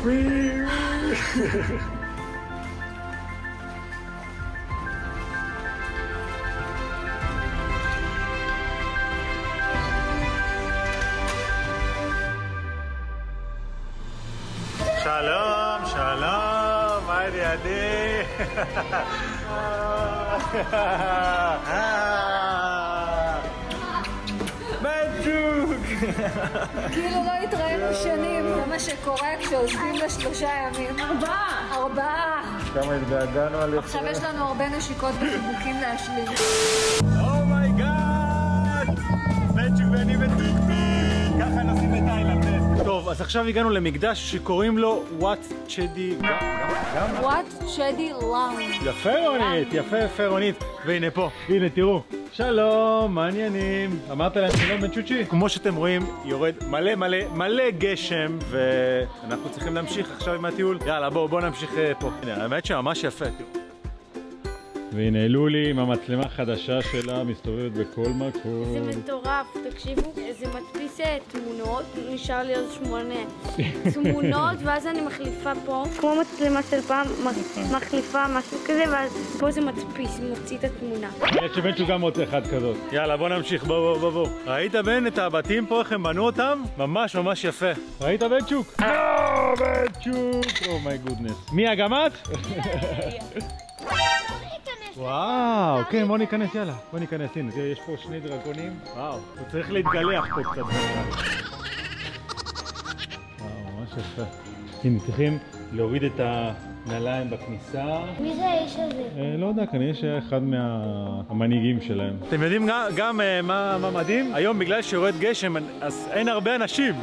שלום, שלום, מה ענייני? כאילו לא התראינו שנים, זה מה שקורה כשעוזבים לשלושה ימים. ארבעה! ארבעה! כמה התגעגענו על עכשיו יש לנו הרבה נשיקות וחיבוקים להשלים. oh my God! בג'וק ואני בטוקטוק! ככה נוסעים בתאילנד. טוב, אז עכשיו הגענו למקדש שקוראים לו וואט צ'די... וואט צ'די לואנג. יפה רונית, יפה יפה רונית. והנה פה, הנה תראו. שלום, מה העניינים? אמרת להם שלום בן צ'וצ'י? כמו שאתם רואים, יורד מלא מלא מלא גשם ואנחנו צריכים להמשיך עכשיו עם הטיול. יאללה, בואו בואו נמשיך אה, פה. הנה, האמת שממש יפה, תראו. והנה לולי עם המצלמה החדשה שלה מסתובבת בכל מקום. זה מטורף, תקשיבו, זה מדפיס אה, תמונות, נשאר לי עוד שמונה תמונות, ואז אני מחליפה פה, כמו מצלמה של פעם, מ- מחליפה משהו כזה, ואז פה זה מדפיס, מוציא את התמונה. יש שבן שהוא גם רוצה אחד כזאת. יאללה, בוא נמשיך, בוא בוא בוא. ראית בן את הבתים פה, איך הם בנו אותם? ממש ממש יפה. ראית בן צ'וק? לא, בן צ'וק! אומי גודנס. מי, גם את? וואו, כן, בוא ניכנס, יאללה. בוא ניכנס, הנה, תראה, יש פה שני דרגונים. וואו, הוא צריך להתגלח פה קצת. וואו, ממש יפה. הנה, צריכים להוריד את הנעליים בכניסה. מי זה האיש הזה? אה, לא יודע, כנראה שאחד מהמנהיגים שלהם. אתם יודעים גם, גם אה, מה, מה מדהים? היום בגלל שיורד גשם, אז אין הרבה אנשים.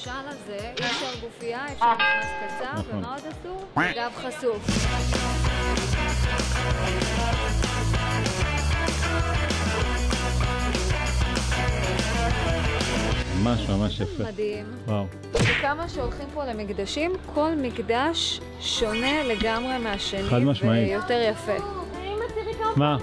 השל הזה, אי אפשר גופייה, אפשר נכנס קצר, נכון. ומה עוד אסור? גב חשוף. ממש ממש יפה. מדהים. וואו. וכמה שהולכים פה למקדשים, כל מקדש שונה לגמרי מהשני. חד משמעית. ויותר יפה. כמה מה?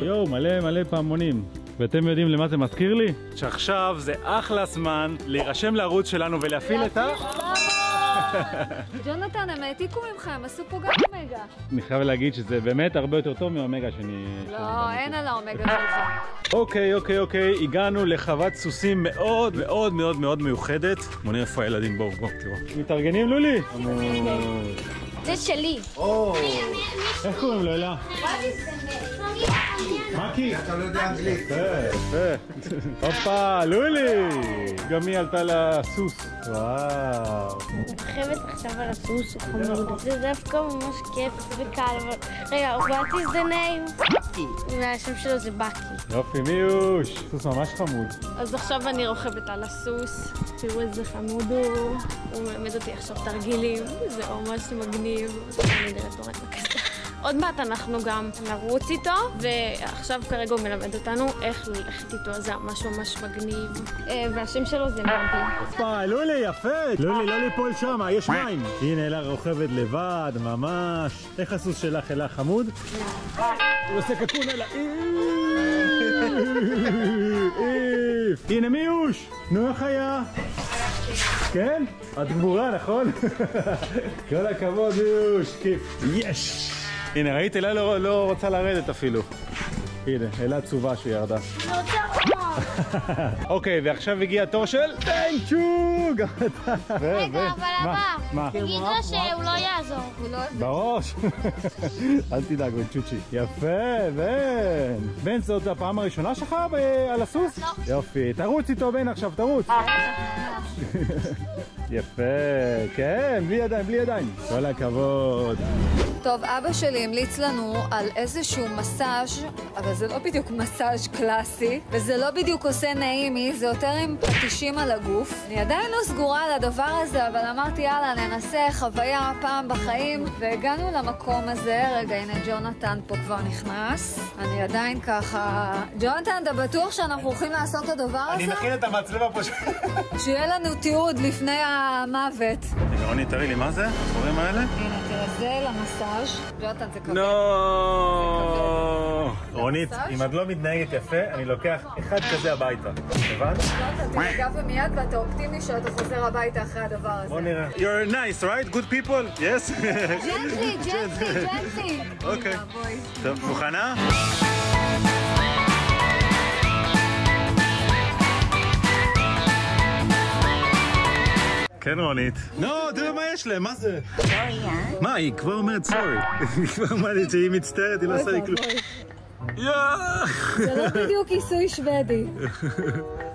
יואו, מלא מלא פעמונים. ואתם יודעים למה זה מזכיר לי? שעכשיו זה אחלה זמן להירשם לערוץ שלנו ולהפעיל את ה... ג'ונתן, הם העתיקו ממך, הם עשו פה גם אומגה. אני חייב להגיד שזה באמת הרבה יותר טוב מהאומגה שאני... לא, אין על האומגה שלך. אוקיי, אוקיי, אוקיי, הגענו לחוות סוסים מאוד מאוד מאוד מאוד מיוחדת. בוא נראה איפה הילדים, בואו, בואו, תראו. מתארגנים, לולי? זה שלי. איך קוראים לו, אלה? מקי? אתה לא יודע אנגלית. יפה, יפה. הופה, לולי! גם היא עלתה לסוס. וואו. רוכבת עכשיו על הסוס, הוא חמוד. זה דווקא ממש כיף וקל, אבל... רגע, what is the name? והשם שלו זה בקי. יופי, מיוש. סוס ממש חמוד. אז עכשיו אני רוכבת על הסוס, תראו איזה חמוד הוא. הוא מלמד אותי עכשיו תרגילים, זה ממש מגניב. בקסדה. עוד מעט אנחנו גם נרוץ איתו, ועכשיו כרגע הוא מלמד אותנו איך ללכת איתו, זה ממש ממש מגניב. אה, והשם שלו זה נבי. הופה, לולי, יפה. לולי, לא ליפול שם, יש מים. הנה, אלה רוכבת לבד, ממש. איך הסוס שלך, אלה חמוד? הוא עושה קקון אלה. הנה מיוש. נו, איך היה? כן? את גמורה, נכון? כל הכבוד, מיוש. כיף. יש! הנה, ראית? אלה לא לא רוצה לרדת אפילו. הנה, אלה עצובה שירדה. אוקיי, ועכשיו הגיע התור של בן צ'וג! רגע, אבל מה? תגיד לו שהוא לא יעזור. בראש. אל תדאג, בן צ'וצ'י. יפה, בן. בן, זאת הפעם הראשונה שלך על הסוס? לא. יופי. תרוץ איתו, בן, עכשיו, תרוץ. יפה, כן, בלי ידיים, בלי ידיים. כל הכבוד. טוב, אבא שלי המליץ לנו על איזשהו מסאז', אבל זה לא בדיוק מסאז' קלאסי, וזה לא בדיוק עושה נעימי, זה יותר עם פטישים על הגוף. אני עדיין לא סגורה על הדבר הזה, אבל אמרתי, יאללה, ננסה חוויה פעם בחיים, והגענו למקום הזה. רגע, הנה ג'ונתן פה כבר נכנס. אני עדיין ככה... ג'ונתן, אתה בטוח שאנחנו הולכים לעשות את הדבר הזה? מכין את המצלמה פה. שיהיה לנו תיעוד לפני המוות. רגע, רוני, תראי לי, מה זה? הדברים האלה? הנה, תראה, זה למסאז'. ג'ונתן, זה כבד. לא. רונית? אם את לא מתנהגת יפה, אני לוקח אחד כזה הביתה. הבנת? אתה תירגע ומיד ואתה אופטימי שאתה חוזר הביתה אחרי הדבר הזה. בוא נראה. You're nice, right? Good people? Yes? ג'נטלי, ג'נטלי, ג'נטלי. אוקיי. טוב, מוכנה? כן רונית. לא, תראה מה יש להם, מה זה? מה, היא כבר אומרת סורי. היא כבר אומרת שהיא מצטערת, היא לא עושה לי כלום. זה לא בדיוק כיסוי שוודי.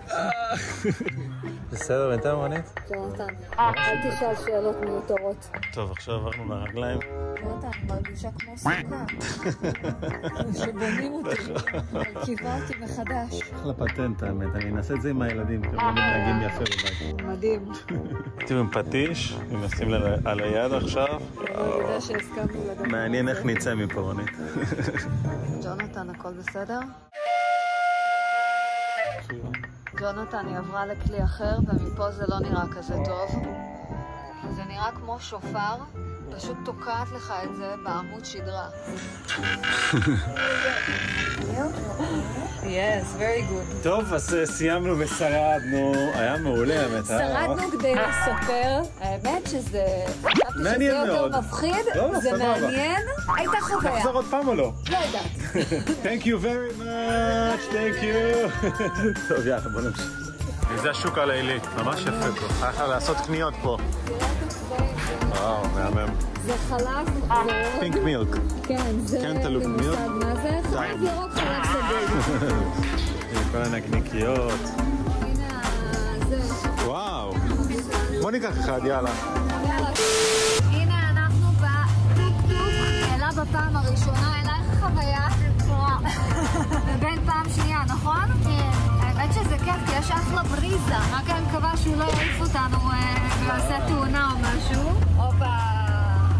בסדר, בינתיים רונית? ג'ונתן, אל תשאל שאלות מיותרות. טוב, עכשיו עברנו לרגליים. ג'ונתן, מרגישה כמו סוכה. שבונים אותי, מרכיבה אותי מחדש. אחלה פטנט האמת, אני אנסה את זה עם הילדים, כי הם לא מתנהגים יפה בבית. מדהים. תראו עם פטיש, אם נשים על היד עכשיו. יודע שהסכמנו לדבר. מעניין איך נצא מפה רונית. ג'ונתן, הכל בסדר? ג'ונתן, היא עברה לכלי אחר, ומפה זה לא נראה כזה טוב. זה נראה כמו שופר, פשוט תוקעת לך את זה בעמוד שדרה. Yes, very good. טוב, אז אה, סיימנו ושרדנו, היה מעולה האמת. ממש- שרדנו כדי לספר, האמת שזה... חשבתי שזה מעניין יותר מאוד. מפחיד, לא, זה. מעניין, הייתה חוויה. נחזור עוד פעם או לא? לא יודעת. Thank you very much, thank you. טוב, יאללה, בוא נמשיך. זה השוק הלילי, ממש יפה פה. היה לך לעשות קניות פה. וואו, מהמם. זה חלב ורוד. פינק מילק. כן, זה כן, תלוי אין לי במילק. מושג מה זה. חלב ירוק, חלב סגול. עם כל הנקניקיות. הנה זה. וואו. בוא ניקח אחד, יאללה. בפעם הראשונה, אלה איך החוויה? ובין פעם שנייה, נכון? כן. האמת שזה כיף, כי יש אחלה בריזה. רק אני מקווה שהוא לא יעיף אותנו אה, ויעשה תאונה או משהו. הופה.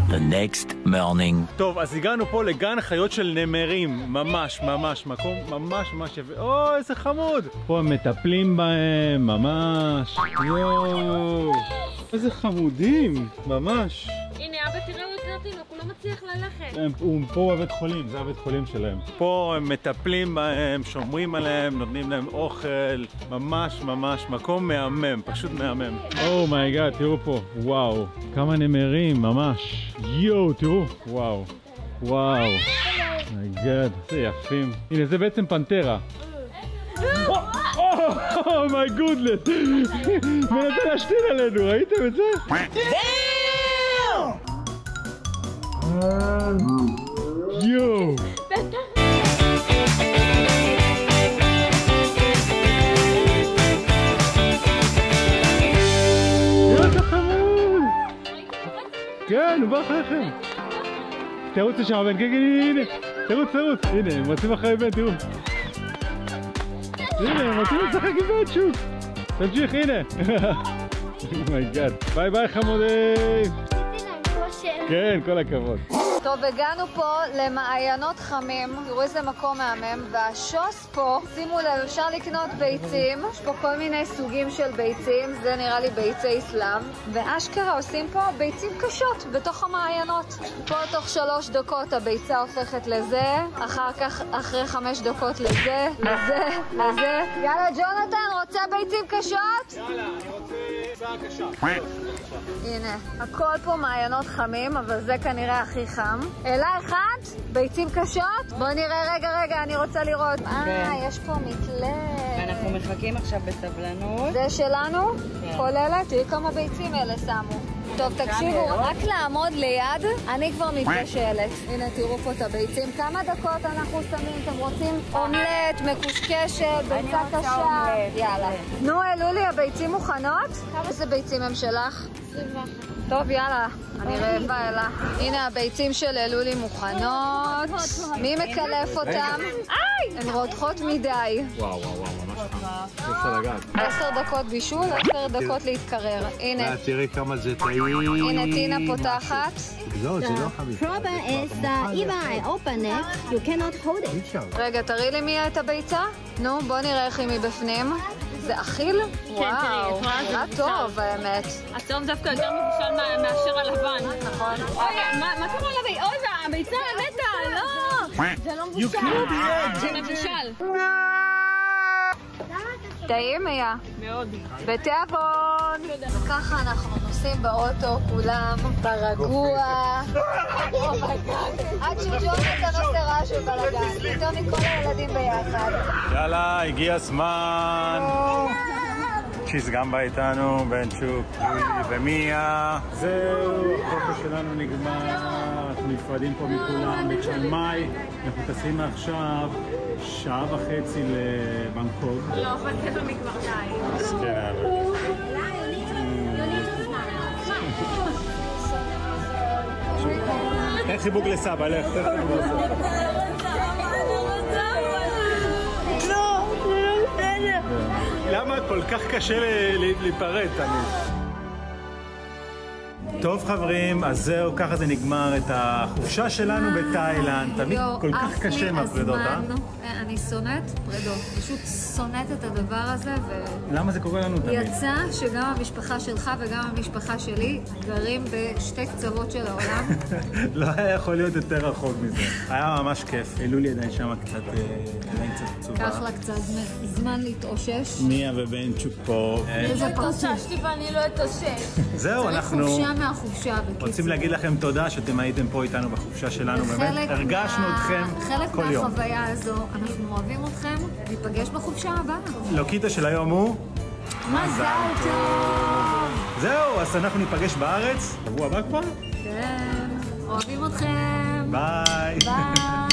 The next morning. טוב, אז הגענו פה לגן חיות של נמרים, ממש ממש, מקום ממש ממש יפה. או, איזה חמוד! פה הם מטפלים בהם, ממש. יואו, איזה חמודים, ממש. הנה, אבא, תראה, הוא לא מצליח ללכת. הם, הוא פה בבית חולים, זה הבית חולים שלהם. פה הם מטפלים בהם, שומרים עליהם, נותנים להם אוכל, ממש ממש מקום מהמם, פשוט מהמם. oh my God, תראו פה, וואו, כמה נמרים, ממש. יואו, תראו, וואו, וואו. oh my God, איזה יפים. הנה, זה בעצם פנתרה. oh my goodness, מנסה להשתין עלינו, ראיתם את זה? יואו. יואו, חמוד! כן, הוא בא אחריכם. תרוץ לשם, בן, כן, כן, הנה, הנה. תרוץ, תרוץ. הנה, הם רצים אחרי בן, תראו. הנה, הם רוצים לשחק עם בן שוב. תמשיך, הנה. oh my god. ביי ביי חמודים. כן, כל הכבוד. טוב, הגענו פה למעיינות חמים, תראו איזה מקום מהמם, והשוס פה, שימו לב, אפשר לקנות ביצים, יש פה כל מיני סוגים של ביצים, זה נראה לי ביצי סלאם, ואשכרה עושים פה ביצים קשות בתוך המעיינות. פה תוך שלוש דקות הביצה הופכת לזה, אחר כך אחרי חמש דקות לזה, לזה, לזה. יאללה, ג'ונתן, רוצה ביצים קשות? הנה, הכל פה מעיינות חמים, אבל זה כנראה הכי חם. אלה אחת, ביצים קשות. בוא נראה, רגע, רגע, אני רוצה לראות. אה, יש פה מתלה. אנחנו מחכים עכשיו בסבלנות. זה שלנו? כן. כל אלה? תראי כמה ביצים אלה שמו. טוב, תקשיבו, רק לעמוד ליד, אני כבר מתבשלת. הנה, תראו פה את הביצים. כמה דקות אנחנו שמים? אתם רוצים אומלט, מקושקשת, ביצה רוצה קשה? אומלט. יאללה. נו, לולי, הביצים מוכנות? כמה זה ביצים הם שלך? טוב, יאללה, אני רעבה אלה. הנה הביצים של אלולי מוכנות. מי מקלף אותם? הן רותחות מדי. וואו, וואו, וואו, עשר דקות בישול, עשר דקות להתקרר. הנה, תראי כמה זה טעים. הנה טינה פותחת. לא, זה לא חביב. problem is that even I open it, you cannot hold it. אי אפשר. רגע, תראי לי מי את הביצה. נו, בוא נראה איך היא מבפנים. זה אכיל? תראי, וואו, נראה. טוב, האמת. הצהוב דווקא יותר מבושל מה- מאשר הלבן. נכון. אוי, מה קורה לביצה? אוי, והביצה מתה, לא! זה לא מבושל. זה מבושל. טעים היה. מאוד. בתיאבון. וככה אנחנו נוסעים באוטו כולם, ברגוע. עד שג'ונתן עושה רעש ובלאגן, יותר מכל הילדים ביחד. יאללה, הגיע הזמן. גם בא איתנו, בן צ'וק, יולי ומיה. זהו, החופש שלנו נגמר, נפרדים פה מכולם בצ'יין מאי. אנחנו טסים עכשיו שעה וחצי לבנקוק. לא, חוזר למקברתיים. מסכן, תן חיבוק לסבא, לך, תן חיבוק לסבא. למה כל כך קשה להיפרד תמיד? טוב חברים, אז זהו, ככה זה נגמר את החופשה שלנו בתאילנד. תמיד כל כך לי קשה מהפרידות, אה? הזמן. אה, אני שונאת פרידות, פשוט שונאת את הדבר הזה, למה זה קורה לנו תמיד? ויצא שגם המשפחה שלך וגם המשפחה שלי גרים בשתי קצוות של העולם. לא היה יכול להיות יותר רחוק מזה. היה ממש כיף. אלולי עדיין שם קצת, אה, עדיין קצת עצובה. קח לה קצת זמן- להתאושש. מיה ובן פה. אה, איזה פרצוף. התאוששתי ואני לא אתאושש. זהו, צריך אנחנו חופשה מהחופשה, בקיצור. רוצים להגיד לכם תודה שאתם הייתם פה איתנו בחופשה שלנו. באמת, הרגשנו מה- אתכם חלק כל יום. מהחוויה הזו, אנחנו אוהבים אתכם, ניפגש בחופשה הבאה. לוקיטו של היום הוא... מזל טוב! זהו, אז אנחנו ניפגש בארץ. שבוע הבא כבר? כן, אוהבים אתכם. ביי. ביי.